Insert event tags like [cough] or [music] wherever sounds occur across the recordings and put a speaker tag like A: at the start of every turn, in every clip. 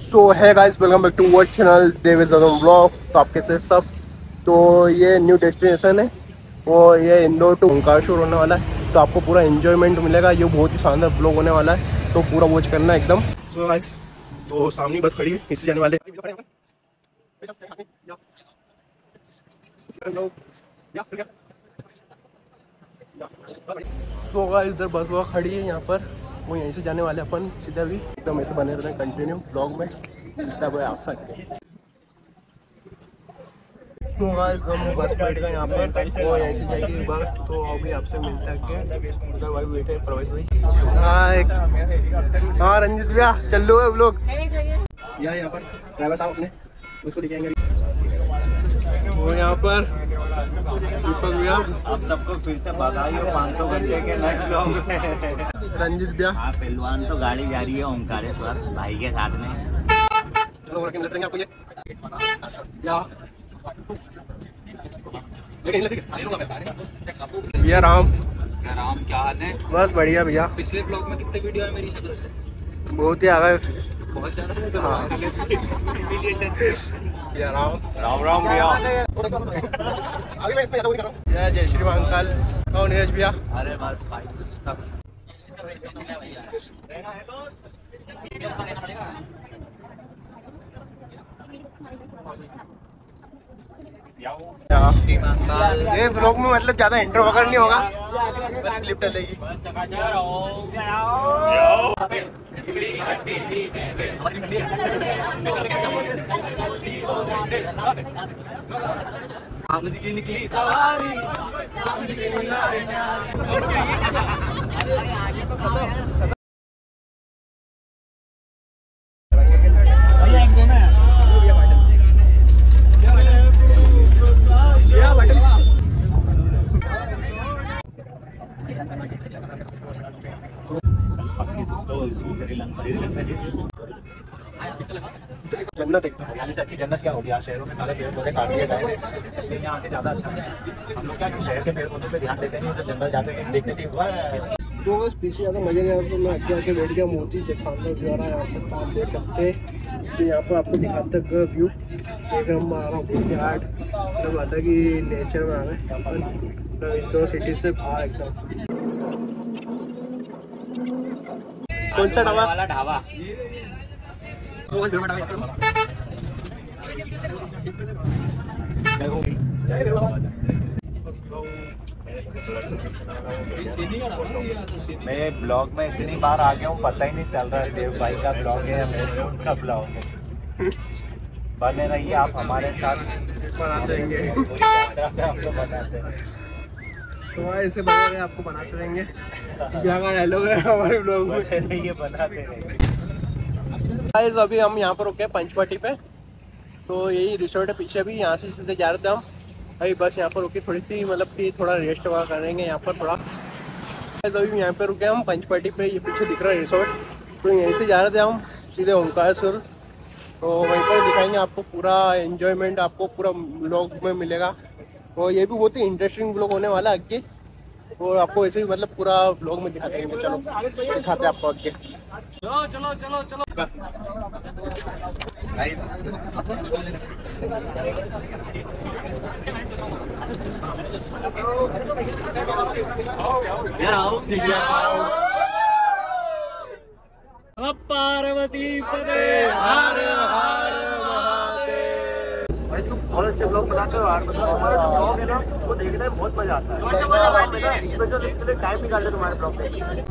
A: So hi guys welcome back to word channel Devesh blog तो आपके से सब तो ये न्यू डेस्टिनेशन है वो ये इंदौर टू ओंकारेश्वर होने वाला है तो आपको पूरा एंजॉयमेंट मिलेगा ये बहुत ही शानदार ब्लॉग होने वाला है तो पूरा वॉच करना एकदम सो so गाइस तो सामने बस खड़ी है इससे जाने वाले सो गाइस इधर बस वहाँ खड़ी है यहाँ पर वो यहीं से जाने वाले अपन सीधा भी। एकदम ऐसे बने रहते हैं कंटिन्यू ब्लॉग में। तब आप सकते तो गाइस हम बस बैठ गए यहाँ पर वो यहीं से जाएगी बस। तो अभी आपसे उधर भाई बैठे प्रवेश भाई। हाँ हाँ रंजित भैया, चल लो है लोग। यहाँ पर। ड्राइवर साहब अपने, उसको आएँगे वो यहाँ पर दीपक भैया।
B: आप सबको फिर से बधाई हो 500 घंटे के नए ब्लॉग में
A: रंजित भैया।
B: हाँ पहलवान तो गाड़ी जा रही है ओंकारेश्वर भाई के साथ में।
A: चलो आपको ये? या। भैया राम।
C: राम क्या हाल है?
A: बस बढ़िया भैया।
C: पिछले ब्लॉग में कितने वीडियो है मेरी शक्ल से?
A: बहुत ही आ गए
C: बहुत ज़्यादा है तो
A: हाँ। भैया राम
B: राम राम भैया
A: आगे इसमें कर रहा हूँ जय जय श्री अंकल और नीरज भैया
B: अरे बस भाई सिस्टम
A: ये ब्लॉग में मतलब ज़्यादा इंट्रो वगैरह नहीं होगा। बस क्लिप डलेगी।
B: निकली सवारी अच्छी जन्नत क्या होगी? यार शहरों में सारे पेड़ पौधे काट दिए गए हैं। इसलिए यहाँ आके ज़्यादा अच्छा है। हम लोग क्या शहर के पेड़ पौधों पे ध्यान देते नहीं जब जंगल जाते हैं देखने से हुआ
A: तो बस पीछे ज़्यादा मज़े नहीं आता तो मैं आगे आके बैठ गया मोती जैसे शानदार व्यू आ रहा है यहाँ पर तो आप देख सकते हैं। कि यहाँ पर आपको दिखाते हैं व्यू। एकदम आ रहा बहुत ही हार्ड एकदम अलग ही नेचर में आ यहाँ पर मतलब इंदौर सिटी से बाहर एकदम। कौन सा ढाबा?
B: वाला ढाबा
A: वो बस ढाबा यहाँ पर।
B: मैं ब्लॉग में इतनी बार आ गया हूँ पता ही नहीं चल रहा है। देव भाई का ब्लॉग है या मेरे उनका ब्लॉग है। बने रहिए आप हमारे साथ
A: बनाते रहेंगे।
B: लोग बनाते हैं।
A: तो ऐसे बने रहे आपको बनाते रहेंगे। जगह डायलॉग है हमारे ब्लॉग में?
B: रहिए बनाते रहिए।
A: गाइस अभी हम यहाँ पर रुके पंचवटी पे। तो यही रिसोर्ट है। पीछे भी यहाँ से सीधे जा रहे थे हम। अभी बस यहाँ पर रुके थोड़ी सी मतलब कि थोड़ा रेस्ट वगैरह करेंगे यहाँ पर थोड़ा। अभी यहाँ पे रुके हम पंचपाटी पे ये पीछे दिख रहा है रिसोर्ट तो यहीं से जा रहे थे हम, सीधे ओंकारेश्वर। तो वहीं पर दिखाएँगे आपको पूरा एंजॉयमेंट आपको पूरा ब्लॉग में मिलेगा। तो ये भी बहुत ही इंटरेस्टिंग ब्लॉग होने वाला है आगे। और आपको ऐसे ही मतलब पूरा ब्लॉग में दिखा देंगे चलो दिखाते हैं आपको आगे।
C: चलो चलो चलो चलो। पार्वती पदे हर हर।
A: ब्लॉग बनाते हो यार मतलब तुम्हारा जो ब्लॉग है ना वो देखने में बहुत मज़ा आता है। ना स्पेशल इसके लिए टाइम निकालते तुम्हारे ब्लॉग देखने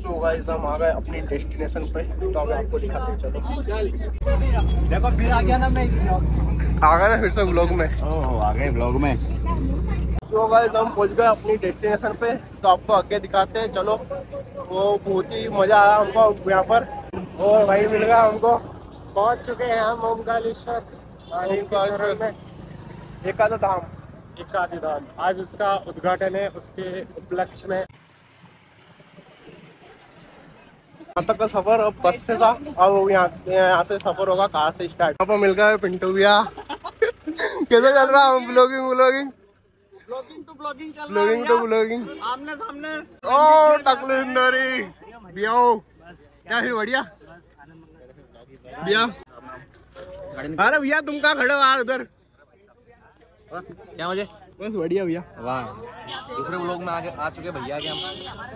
A: सो गाइस हम आ गए अपनी डेस्टिनेशन पे तो अब आपको दिखाते चलो।
B: देखो फिर आ गया ना मैं इस ब्लॉग
A: आ गए ना फिर से ब्लॉग में।
B: ओहो आ गए ब्लॉग में।
A: तो गाइस हम पहुँच गए अपनी डेस्टिनेशन पे। तो आपको आगे दिखाते हैं चलो। वो बहुत ही मज़ा आया हमको यहाँ पर। और भाई मिल गया हमको। पहुँच चुके हैं हम ओमकालेश्वर में। एकादा धाम। एकादी धाम। आज उसका उद्घाटन है उसके उपलक्ष्य में। यहाँ तक का सफ़र अब बस से था। अब यहाँ यहाँ से सफ़र होगा कार से स्टार्ट यहाँ मिल गया पिंटू भैया। कैसे चल रहा है? Blogging blogging
C: blogging to blogging चल
A: ब्लॉगिंग तो ब्लॉगिंग
C: आमने सामने
A: ओ क्या फिर बढ़िया? अरे भैया तुम कहाँ खड़े हो यार उधर?
C: क्या मुझे?
A: बस बढ़िया भैया।
C: वाह। दूसरे व्लॉग में आगे आ चुके भैया के हम।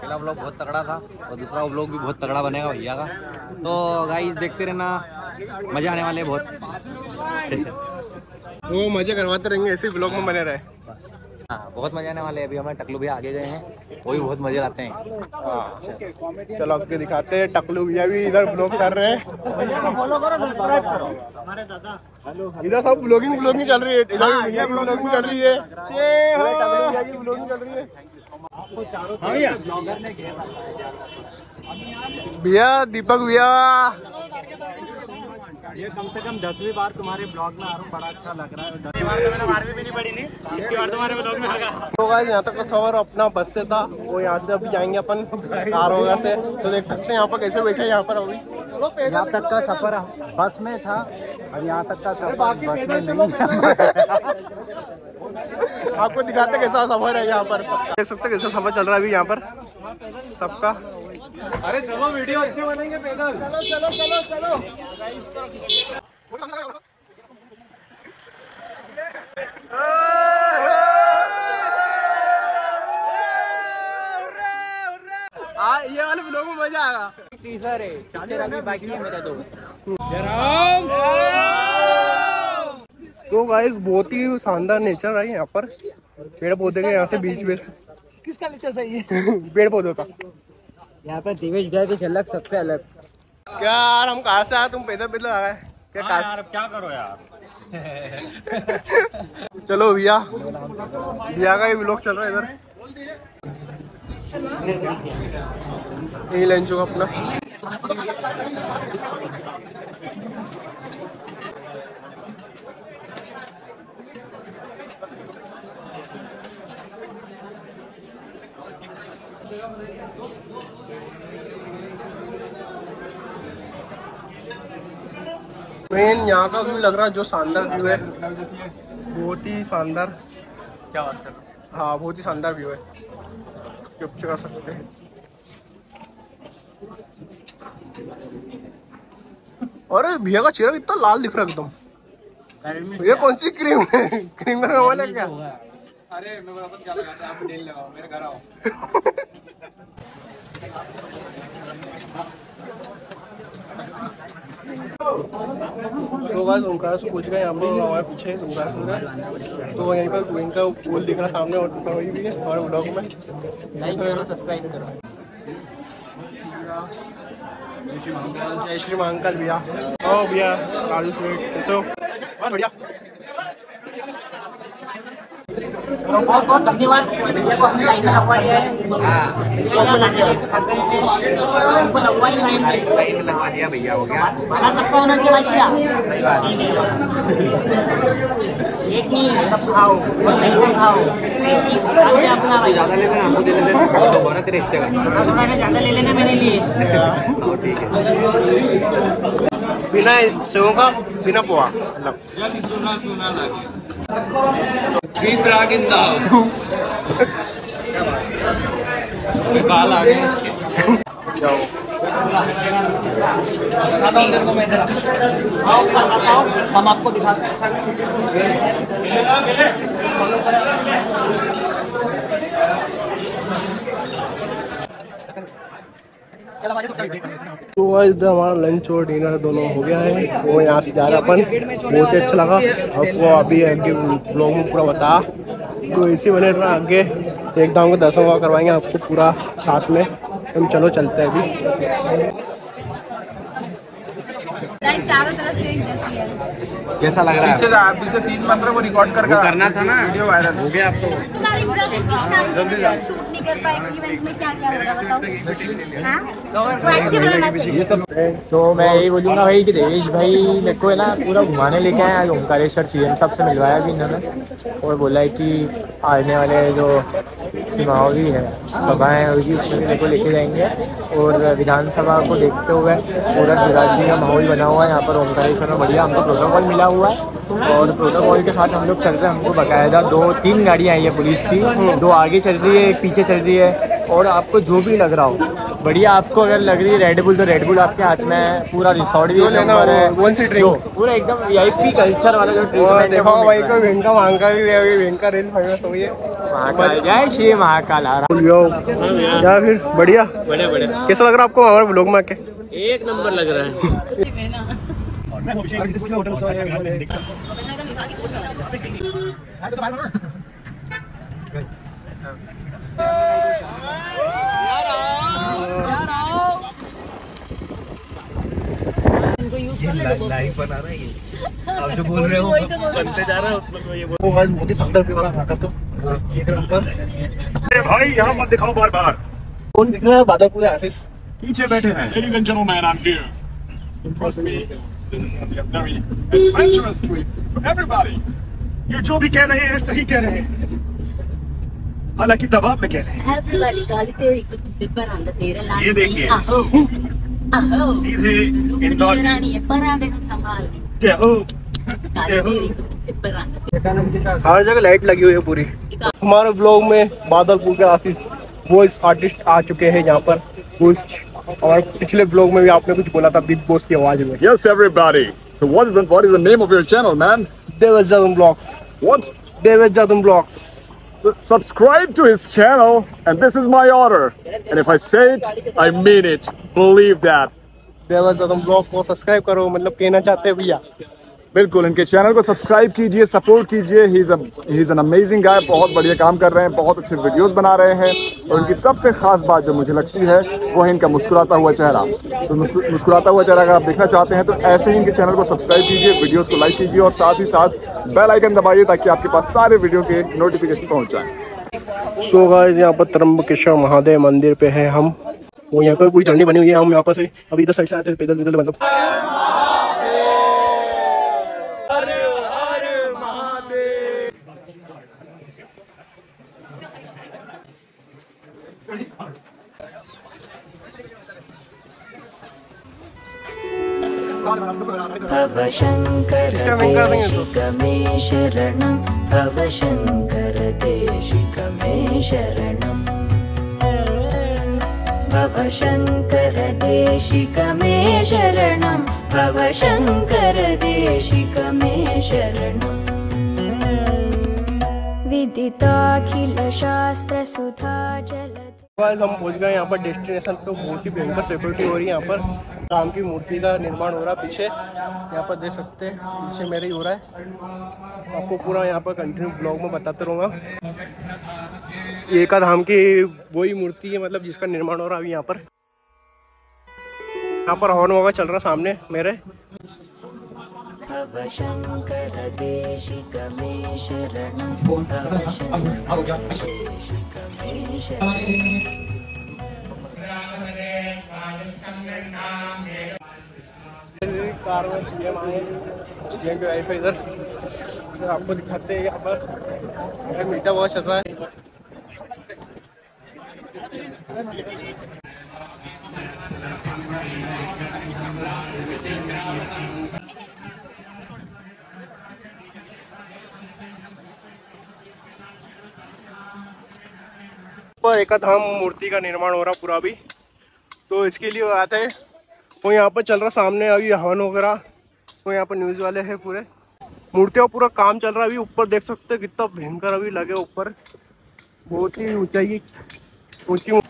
C: पहला व्लॉग बहुत तगड़ा था और दूसरा व्लॉग भी बहुत तगड़ा बनेगा भैया का। तो गाइस देखते रहना। मज़ा आने वाले बहुत। [laughs]
A: वो मज़े करवाते रहेंगे ऐसे ब्लॉग में बने रहे।
C: हाँ बहुत मज़ा आने वाले हैं। अभी हमारे टकलू भैया आगे गए हैं वो भी बहुत मज़े लाते हैं।
A: हाँ। चलो आपके दिखाते हैं टकलू भैया भी इधर ब्लॉग कर रहे हैं।
B: फॉलो करो सब्सक्राइब करो
A: इधर सब ब्लॉगिंग ब्लॉगिंग चल रही है इधर भैया ब्लॉगिंग चल रही है। ब्लॉगिंग चल रही है। हाँ भैया दीपक भैया।
B: ये कम से कम दसवीं बार तुम्हारे ब्लॉग में आ रहा हूँ बड़ा अच्छा लग रहा है।
A: तो गाइस यहाँ तक का सफ़र अपना बस से था वो यहाँ से अभी जाएँगे अपन कार वगैरह से। तो देख सकते हैं यहाँ पर कैसे बैठे यहाँ पर अभी।
B: यहाँ तक का सफ़र बस में था और यहाँ तक का सफ़र बस में नहीं।
A: आपको दिखाते कैसा सफ़र है यहाँ पर? देख सकते कैसा सफ़र चल रहा है अभी यहाँ पर। सबका। अरे चलो वीडियो अच्छे बनेंगे पैदल। चलो चलो चलो चलो। हाँ ये वाले ब्लॉग में मज़ा आएगा। तो गाइस बहुत ही शानदार नेचर है यहाँ पर। पेड़ पौधे के यहाँ से बीच बीच
B: किसका नीचे सही है? [laughs]
A: पेड़ पौधों का।
D: यहाँ पे दिवेश भाई की झलक सबसे अलग।
A: क्या यार हम कहा से आए? तुम पैदल पैदल आ गए क्या कार
B: यार अब क्या करो यार? [laughs]
A: चलो भैया भैया का ही ब्लॉग चल रहा है इधर। यही लंच होगा अपना। मेन यहाँ का व्यू लग रहा है जो शानदार व्यू है। बहुत ही शानदार।
B: क्या बात कर रहे
A: हाँ? बहुत ही शानदार व्यू है। कैप्चर कर सकते हैं। अरे भैया का चेहरा कितना लाल दिख रहा है एकदम। ये कौन सी क्रीम है? [laughs] क्रीम का क्या?
C: अरे मैं बता क्या लगाता आप डेल लगाओ मेरे घर आओ.
A: तो गाइस ओमकार से पूछ गए यहाँ पर हमारे पीछे ओमकार से तो यहीं पर गोइंग का पुल दिख रहा सामने और वही भी है हमारे ब्लॉग में।
D: सब्सक्राइब करो
A: जय श्री महाकाल भैया ओ भैया काजू स्वीट तो बहुत बढ़िया।
D: तो बहुत बहुत धन्यवाद भैया को अपनी लाइन में लगवाई है भैया लाइन लाइन
C: लाइन में लगवा दिया भैया हो गया
D: सबका होना चाहिए बादशाह एक नहीं सब खाओ और खाओ
C: ज़्यादा ले लेना हमको दे देते दोबारा तेरे हिस्से का
D: ज़्यादा ले लेना मेरे लिए
C: ठीक है
A: बिना सेवों का बिना पोहा मतलब
C: सुना सुना लगे बाल आ गए
A: जाओ
D: हम आपको दिखाते हैं
A: तो आज हमारा लंच और डिनर दोनों हो गया है। वो यहाँ से जा रहे अपन। बहुत ही अच्छा लगा। आपको अभी आगे ब्लॉग में पूरा बता तो इसी रहा आगे एक दाम का दसों का करवाएँगे आपको पूरा साथ में। हम चलो चलते हैं अभी।
E: चारों तरफ़ से
B: कैसा लग रहा है?
C: पीछे पीछे सीन बन रहा है वो रिकॉर्ड कर वो करना था ना। वीडियो वायरल हो गया अब तो।
E: तुम्हारी वीडियो देखी ना शूट नहीं कर पाए इवेंट में क्या क्या हो बताओ। हाँ? तो एक्टिव रहना चाहिए।
F: तो मैं यही बोलूँगा भाई कि देवेश भाई मेरे को है ना पूरा घुमाने लेके आए आज ओंकारेश्वर सी एम साहब से मिलवाया भी इन्होंने। और बोला है कि आने वाले जो चुनाव ही है। सभाएँ होगी उसमें भी को लेके जाएँगे। और विधानसभा को देखते हुए पूरा शिवराज का माहौल बना हुआ है। यहाँ पर ओमकारेश्वर में बढ़िया हमको प्रोटोकॉल मिला हुआ है। और प्रोटोकॉल के साथ हम लोग चल रहे हैं। हमको बाकायदा दो तीन गाड़ियाँ आई है पुलिस की। दो आगे चल रही है एक पीछे चल रही है। और आपको जो भी लग रहा हो बढ़िया आपको अगर लग रही है रेड बुल तो रेड बुल आपके हाथ में है। पूरा रिसोर्ट भी नंबर है पूरा एकदम वीआईपी कल्चर वाला जो ट्रीटमेंट
A: देखो भाई को
F: है।
A: वेंका मांगा वेंका रेल फ़ेमस हो गई है।
F: महाकाल। जय श्री महाकाल।
A: या। फिर बढ़िया। बढ़िया बढ़िया। कैसा लग रहा है आपको हमारे ब्लॉग में आके
F: एक नंबर लग रहा है। [laughs]
A: वो बस बहुत ही शानदार व्यू रहा था तो एक नंबर
G: भाई यहाँ मत दिखाओ बार बार
A: कौन दिख रहा है? बादलपुर आशीष।
G: पीछे बैठे हैं. ये जो भी कह रहे हैं सही कह रहे हैं। हालाँकि दबाव में कह रहे हैं। ये देखिए। सीधे इंदौर से
H: है
G: हो?
H: परांदा
A: हर जगह लाइट लगी हुई है पूरी। हमारे ब्लॉग में बादलपुर के आशीष वॉइस आर्टिस्ट आ चुके हैं यहाँ पर। कुछ और पिछले ब्लॉग में भी आपने कुछ बोला था बिग बॉस की आवाज़ में।
G: Yes, everybody. So what is the what is the name of your channel, man?
A: Devesh Jadam blogs.
G: What?
A: Devesh Jadam blogs.
G: So subscribe to his channel, and this is my order. And if I say it, I mean it. Believe that.
A: Devesh Jadam blog को subscribe करो मतलब कहना चाहते हैं भैया
G: बिल्कुल, इनके channel को सब्सक्राइब कीजिए सपोर्ट कीजिए। He is an amazing guy बहुत बढ़िया काम कर रहे हैं, बहुत अच्छे वीडियोस बना रहे हैं। और इनकी सबसे खास बात जो मुझे लगती है, वो है इनका मुस्कुराता हुआ चेहरा। तो मुस्कुराता हुआ चेहरा अगर आप देखना चाहते हैं तो ऐसे ही इनके चैनल को सब्सक्राइब कीजिए वीडियोज़ को लाइक कीजिए और साथ ही साथ बेल आइकन दबाइए ताकि आपके पास सारे वीडियो के नोटिफिकेशन पहुँच जाएँ।
A: सो गाइस यहाँ पर त्र्यंबकेश्वर महादेव मंदिर पे है हम। वो यहाँ पर पूरी झंडी बनी हुई है, हम यहाँ पर से अभी इधर साइड से आते हैं पैदल पैदल मतलब।
I: भव शङ्कर देशिक मे शरणं भव शङ्कर देशिक मे शरणम् भव शङ्कर देशिक मे शरणं भव शङ्कर देशिक मे शरणम् विदिताखिलशास्त्रसुधा
A: गाइस हम पहुँच गए यहाँ पर डेस्टिनेशन पे। बहुत ही भयंकर सिक्योरिटी हो रही है यहाँ पर। राम की मूर्ति का निर्माण हो रहा है पीछे यहाँ पर देख सकते हैं पीछे मेरे ही हो रहा है आपको पूरा यहाँ पर कंटिन्यू ब्लॉग में बताते रहूँगा एका धाम की वही मूर्ति है मतलब जिसका निर्माण हो रहा है अभी यहाँ पर यहाँ पर हॉर्न वगैरह चल रहा सामने मेरे कार में सीएम आए सीएम की वाइफ है इधर आपको दिखाते हैं यहाँ पर मीठा बहुत चल रहा है पर एक धाम मूर्ति का निर्माण हो रहा पूरा अभी। तो इसके लिए आते हैं। वो यहाँ पर चल रहा सामने अभी हवन वगैरह। वो यहाँ पर न्यूज़ वाले हैं पूरे। मूर्तियों पूरा काम चल रहा है अभी ऊपर देख सकते हैं कितना भयंकर अभी लगे ऊपर। बहुत ही ऊंचाई ऊँची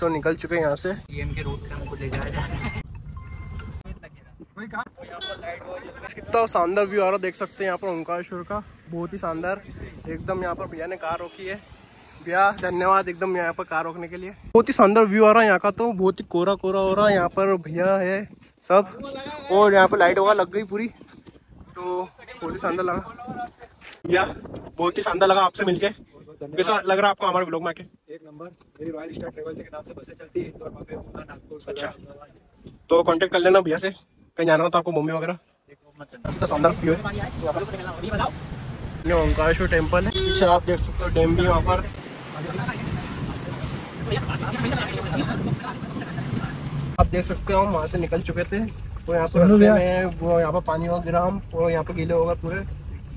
A: तो निकल चुके हैं यहाँ से। कितना शानदार व्यू आ रहा देख सकते हैं यहाँ पर ओंकारेश्वर का। बहुत ही शानदार। एकदम यहाँ पर भैया ने कार रोकी है। भैया धन्यवाद एकदम यहाँ पर कार रोकने के लिए। बहुत ही शानदार व्यू आ रहा है यहाँ का तो। बहुत ही कोरा कोरा हो रहा है यहाँ पर। भैया है सब। और यहाँ पर लाइट वगैरह लग गई पूरी। तो बहुत ही शानदार लगा। भैया बहुत ही शानदार लगा आपसे मिलके। कैसा लग रहा है आपको हमारे ब्लॉग में आके?
F: एक नंबर। मेरी रॉयल स्टार ट्रेवल के नाम से बसें चलती है। बॉम्बे मुंबई नागपुर
A: अच्छा। तो कांटेक्ट कर लेना भैया से। कहीं जाना हो तो आपको बॉम्बे वगैरह। तो शानदार व्यू है। ये ओंकारेश्वर टेंपल है। पीछे आप देख सकते हो डैम भी वहाँ पर। आप देख सकते हो हम वहाँ से निकल चुके थे। वो यहाँ पर रास्ते में वो यहाँ पर पानी वहाँ गिरा हम वो यहाँ पर गीले होगा पूरे।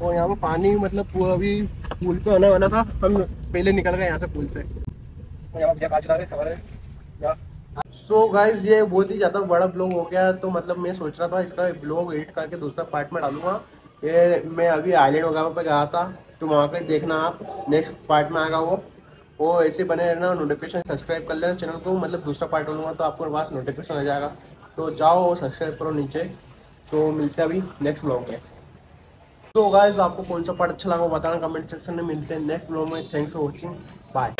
A: और यहाँ पर पानी मतलब पूरा अभी पुल पे होना वाला था। हम पहले निकल गए यहाँ से पुल से। यहाँ रहे हमारे सो गाइज़ ये। बहुत ही ज़्यादा बड़ा ब्लॉग हो गया तो मतलब मैं सोच रहा था इसका ब्लॉग एडिट करके दूसरा पार्ट में डालूँगा। ये मैं अभी आइलैंड वगैरह पे गया था तो वहाँ पे देखना आप। नेक्स्ट पार्ट में आएगा वो। वो ऐसे बने रहना नोटिफिकेशन सब्सक्राइब कर लेना चैनल को। मतलब दूसरा पार्ट होगा तो आपको पास नोटिफिकेशन आ जाएगा। तो जाओ सब्सक्राइब करो नीचे। तो मिलते हैं अभी नेक्स्ट ब्लॉग में। तो गाइज़ आपको कौन सा पार्ट अच्छा लगा बताना कमेंट सेक्शन में। मिलते हैं नेक्स्ट ब्लॉग में। Thanks for watching bye